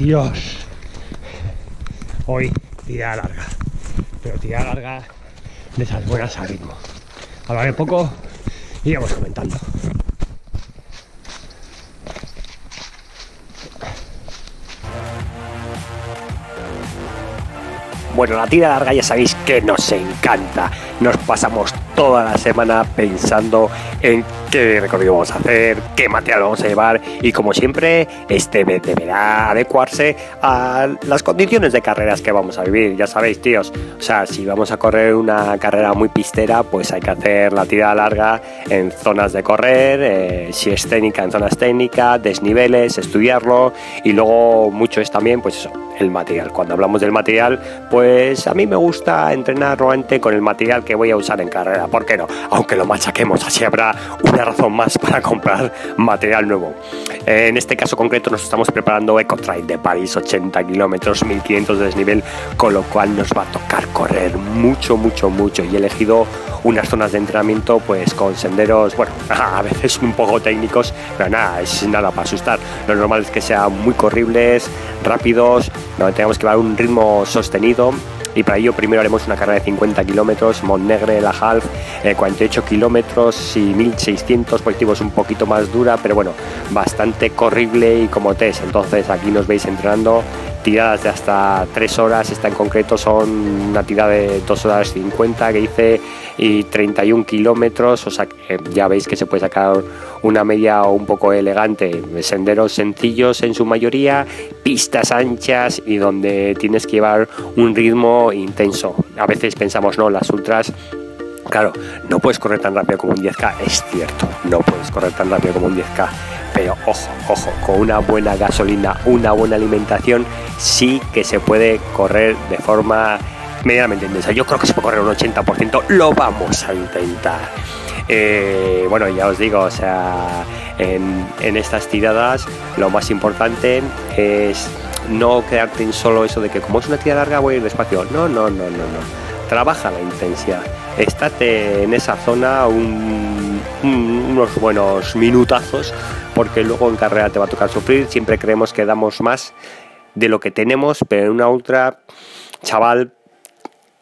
tíos. Hoy tira larga. Pero tira larga de esas buenas a ritmo. Hablaré poco y vamos comentando. Bueno, la tira larga ya sabéis que nos encanta. Nos pasamos toda la semana pensando en qué recorrido vamos a hacer, qué material vamos a llevar y como siempre este deberá adecuarse a las condiciones de carreras que vamos a vivir, ya sabéis tíos, o sea, si vamos a correr una carrera muy pistera pues hay que hacer la tirada larga en zonas de correr, eh, si es técnica en zonas técnicas, desniveles, estudiarlo y luego mucho es también pues eso, el material. Cuando hablamos del material, pues a mí me gusta entrenar normalmente con el material que voy a usar en carrera, ¿por qué no? Aunque lo machaquemos, así habrá una razón más para comprar material nuevo. En este caso concreto nos estamos preparando EcoTrail de París, 80 kilómetros, 1500 de desnivel, con lo cual nos va a tocar correr mucho, mucho, mucho. Y he elegido unas zonas de entrenamiento pues con senderos, bueno, a veces un poco técnicos, pero nada, es nada para asustar. Lo normal es que sean muy corribles, rápidos, donde tengamos que llevar un ritmo sostenido y para ello primero haremos una carrera de 50 kilómetros, Montnegre, La Half, 48 kilómetros y 1600 positivos un poquito más dura, pero bueno, bastante corrible y como test. Entonces aquí nos veis entrenando tiradas de hasta 3 horas, esta en concreto son una tirada de 2 horas 50 que hice y 31 kilómetros, o sea que ya veis que se puede sacar una media un poco elegante, senderos sencillos en su mayoría, pistas anchas y donde tienes que llevar un ritmo intenso. A veces pensamos, no, las ultras Claro, no puedes correr tan rápido como un 10K, es cierto, no puedes correr tan rápido como un 10K, ojo, ojo, con una buena gasolina, una buena alimentación, sí que se puede correr de forma medianamente intensa. Yo creo que se puede correr un 80%, lo vamos a intentar. Eh, bueno, ya os digo, o sea, en, en estas tiradas lo más importante es no quedarte en solo eso de que como es una tirada larga voy a ir despacio. No, no, no, no, no. Trabaja la intensidad. Estate en esa zona unos buenos minutazos porque luego en carrera te va a tocar sufrir. Siempre creemos que damos más de lo que tenemos, pero en una ultra, chaval,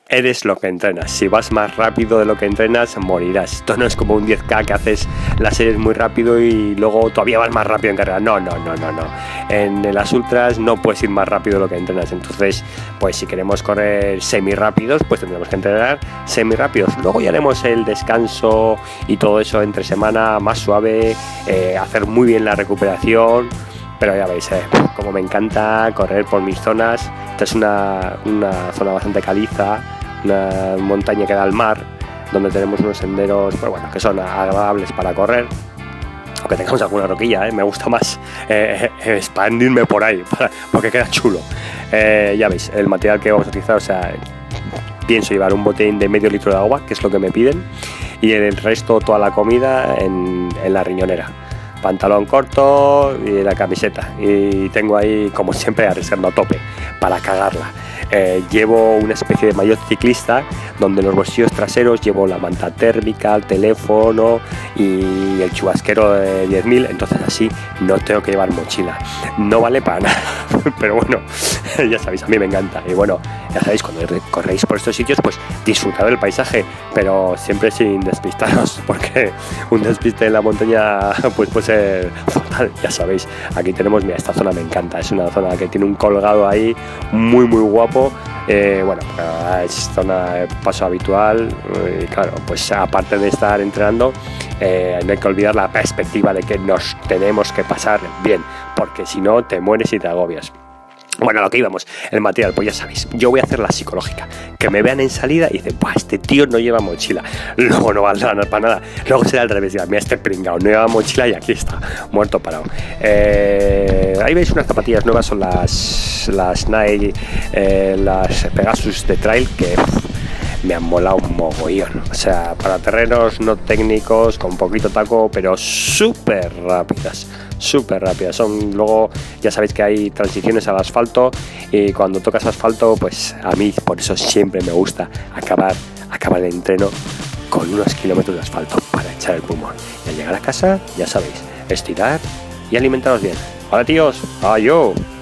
eres lo que entrenas. Si vas más rápido de lo que entrenas, morirás. Esto no es como un 10K que haces las series muy rápido y luego todavía vas más rápido en carrera. No, no, no, no, no. En las ultras no puedes ir más rápido de lo que entrenas. Entonces, pues si queremos correr semi rápidos, pues tendremos que entrenar semi rápidos. Luego ya haremos el descanso y todo eso entre semana más suave, eh, hacer muy bien la recuperación. Pero ya veis, eh, como me encanta correr por mis zonas. Esta es una, una zona bastante caliza, una montaña que da al mar, donde tenemos unos senderos pues bueno, que son agradables para correr. Aunque tengamos alguna roquilla, ¿eh? me gusta más eh, expandirme por ahí, porque queda chulo. Eh, ya veis, el material que vamos a utilizar, o sea, pienso llevar un botín de medio litro de agua, que es lo que me piden, y el resto toda la comida en la riñonera pantalón corto y la camiseta. Y tengo ahí, como siempre, arriesgando a tope para cagarla. Eh, llevo una especie de maillot ciclista donde los bolsillos traseros llevo la manta térmica, el teléfono y el chubasquero de 10.000, entonces así no tengo que llevar mochila. No vale para nada, pero bueno, ya sabéis, a mí me encanta. Y bueno, ya sabéis, cuando corréis por estos sitios, pues disfrutad del paisaje, pero siempre sin despistaros, porque un despiste en la montaña pues puede ser fatal, ya sabéis. Aquí tenemos, mira, esta zona me encanta, es una zona que tiene un colgado ahí muy, muy guapo eh, bueno, es zona de paso habitual y claro, pues aparte de estar entrenando, eh, no hay que olvidar la perspectiva de que nos tenemos que pasar bien, porque si no te mueres y te agobias. Bueno, lo que íbamos, el material, pues ya sabéis, yo voy a hacer la psicológica. Que me vean en salida y dicen, pues este tío no lleva mochila. Luego no va a para nada. Luego será al revés, mira, este pringao, no lleva mochila y aquí está, muerto parado. Eh, ahí veis unas zapatillas nuevas, son las, las Nike, eh, las Pegasus de Trail, que me han molado un mogollón. O sea, para terrenos no técnicos, con poquito taco, pero súper rápidas súper rápidas. Son luego, ya sabéis que hay transiciones al asfalto y cuando tocas asfalto, pues a mí por eso siempre me gusta acabar, acabar el entreno con unos kilómetros de asfalto para echar el pulmón. Y al llegar a casa, ya sabéis, estirar y alimentaros bien. Hola tíos, adiós.